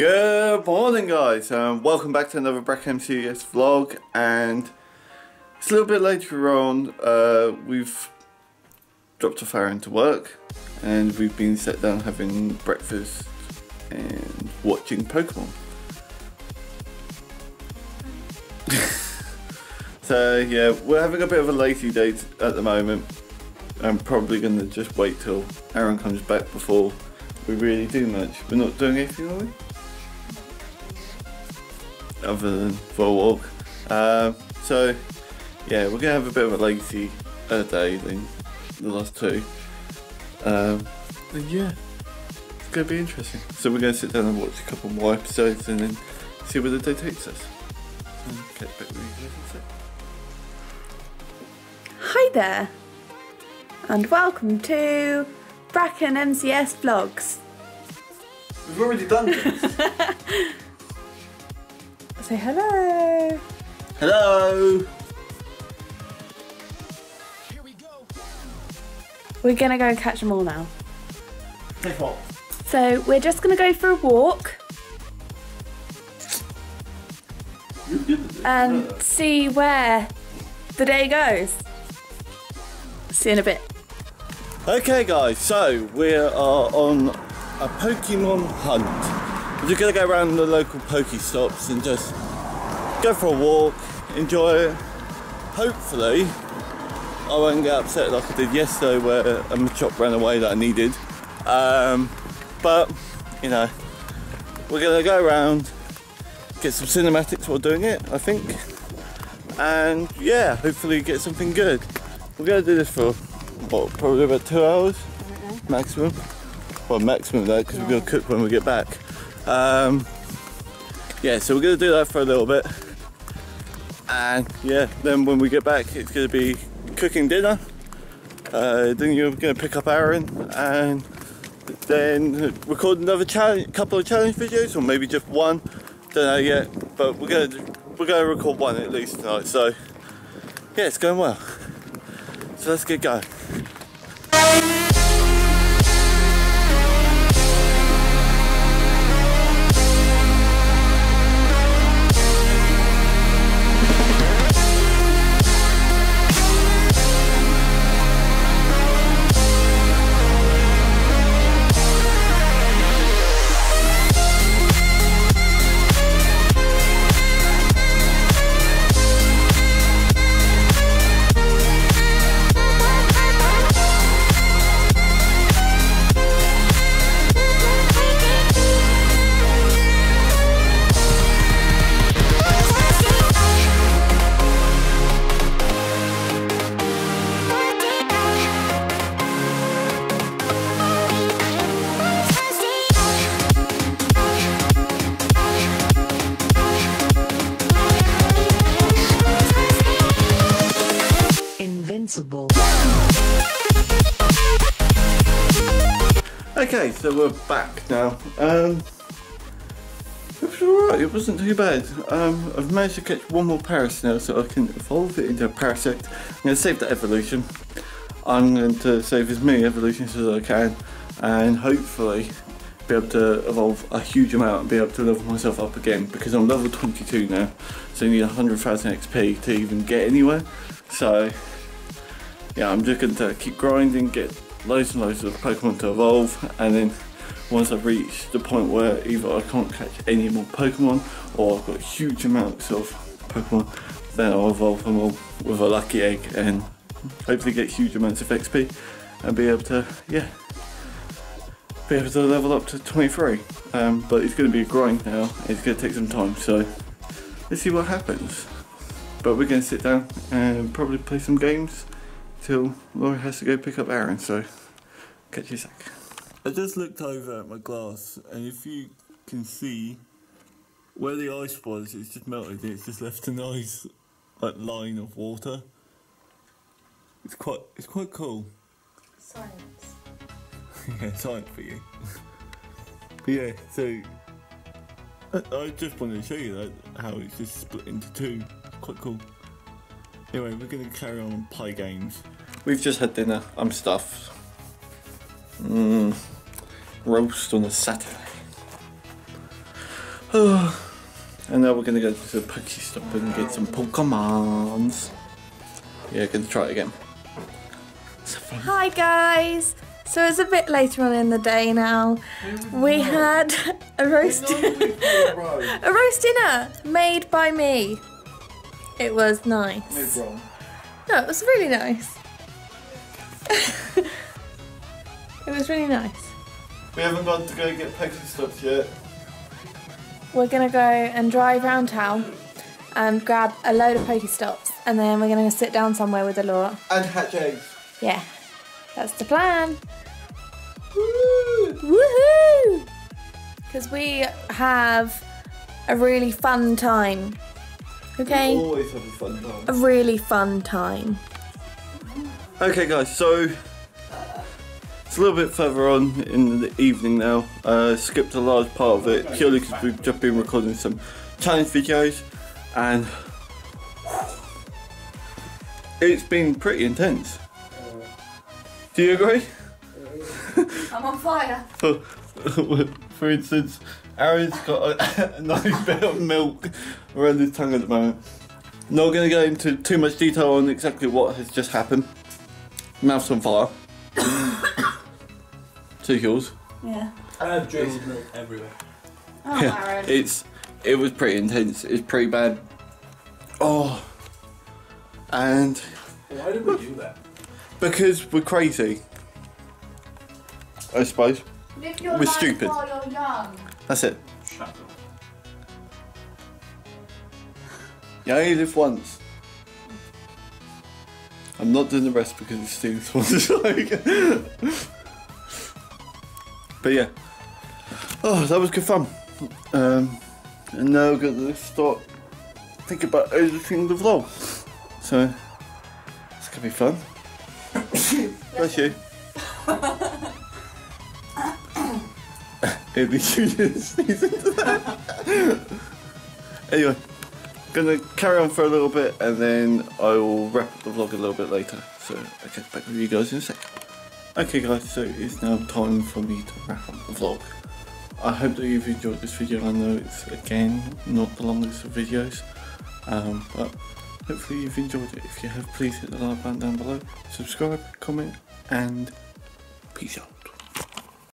Good morning guys, um, welcome back to another Bracken MCS vlog and it's a little bit later on, uh, we've dropped off Aaron to work and we've been sat down having breakfast and watching Pokemon. so yeah, we're having a bit of a lazy day at the moment. I'm probably going to just wait till Aaron comes back before we really do much. We're not doing anything, are we? Other than for a walk. Uh, so yeah, we're gonna have a bit of a lazy uh, day than the last two. Um, and yeah, it's gonna be interesting. So we're gonna sit down and watch a couple more episodes and then see where the day takes us. So, catch back with you guys in a sec. Hi there, and welcome to Bracken MCS Vlogs. We've already done this. Say hello. Hello. We're gonna go and catch them all now. Take what? So we're just gonna go for a walk and see where the day goes. See you in a bit. Okay guys, so we are on a Pokemon hunt. We're just gonna go around the local Pokestops and just go for a walk, enjoy it. Hopefully, I won't get upset like I did yesterday where a Machop ran away that I needed. Um, but, you know, we're gonna go around, get some cinematics while doing it, I think. And yeah, hopefully get something good. We're gonna do this for, what, probably about two hours? Maximum. Well, maximum though, because we're gonna cook when we get back. Um, yeah, so we're gonna do that for a little bit. And yeah, then when we get back, it's gonna be cooking dinner. Uh, then you're gonna pick up Aaron and then record another challenge, couple of challenge videos, or maybe just one. Don't know yet, but we're gonna we're gonna record one at least tonight. So yeah, it's going well. So let's get going. Invincible. Okay, so we're back now. Um, it was alright, it wasn't too bad. Um, I've managed to catch one more Paras now so I can evolve it into a Parasect. I'm going to save that evolution. I'm going to save as many evolutions as I can and hopefully be able to evolve a huge amount and be able to level myself up again because I'm level 22 now so I need 100,000 XP to even get anywhere. So yeah, I'm just going to keep grinding, get loads and loads of Pokemon to evolve, and then once I've reached the point where either I can't catch any more Pokemon or I've got huge amounts of Pokemon, then I'll evolve them all with a lucky egg and hopefully get huge amounts of XP and be able to, yeah, be able to level up to 23. Um, but it's going to be a grind now, it's going to take some time, so let's see what happens. But we're going to sit down and probably play some games till Laura has to go pick up Aaron, so catch you a sec. I just looked over at my glass, and if you can see where the ice was, it's just melted. It's just left a nice like line of water. It's quite, it's quite cool. Science. yeah, science for you. but yeah, so I, I just wanted to show you that how it's just split into two. Quite cool. Anyway, we're gonna carry on and play games. We've just had dinner. I'm stuffed. Mmm. Roast on a Saturday. and now we're gonna go to the Pokestop and get some Pokemons. Yeah, gonna try it again. Hi guys. So it's a bit later on in the day now. We had a roast a roast dinner made by me. It was nice. No, it was really nice. it was really nice. We haven't gone to go get Pokestops yet. We're gonna go and drive around town and grab a load of Pokestops and then we're gonna sit down somewhere with a lot. And hatch eggs. Yeah, that's the plan. Woo! Woohoo! Because we have a really fun time. Okay? Always have a fun time. A really fun time. Okay, guys, so it's a little bit further on in the evening now. Uh, skipped a large part of it purely because we've just been recording some challenge videos and it's been pretty intense. Do you agree? I'm on fire. For instance, Aaron's got a, a nice bit of milk around his tongue at the moment. Not going to go into too much detail on exactly what has just happened. Mouth's on fire. Two kills. Yeah. I have dribbled milk everywhere. Oh, Yeah, Aaron. it's it was pretty intense. It's pretty bad. Oh, and Why did we do that? because we're crazy, I suppose. Live your We're life stupid. while you're young. That's it. Shut up. You only live once. I'm not doing the rest because it's Steve's one. but yeah. Oh, that was good fun. Um, and now we're going to start thinking about editing the vlog. So, it's going to be fun. Bless you. Maybe you just sneeze into that. anyway gonna carry on for a little bit and then I will wrap up the vlog a little bit later. So I'll get back with you guys in a sec. Okay guys, so it's now time for me to wrap up the vlog. I hope that you've enjoyed this video. I know it's again not the longest of videos. Um, but hopefully you've enjoyed it. If you have, please hit the like button down below, subscribe, comment, and peace out.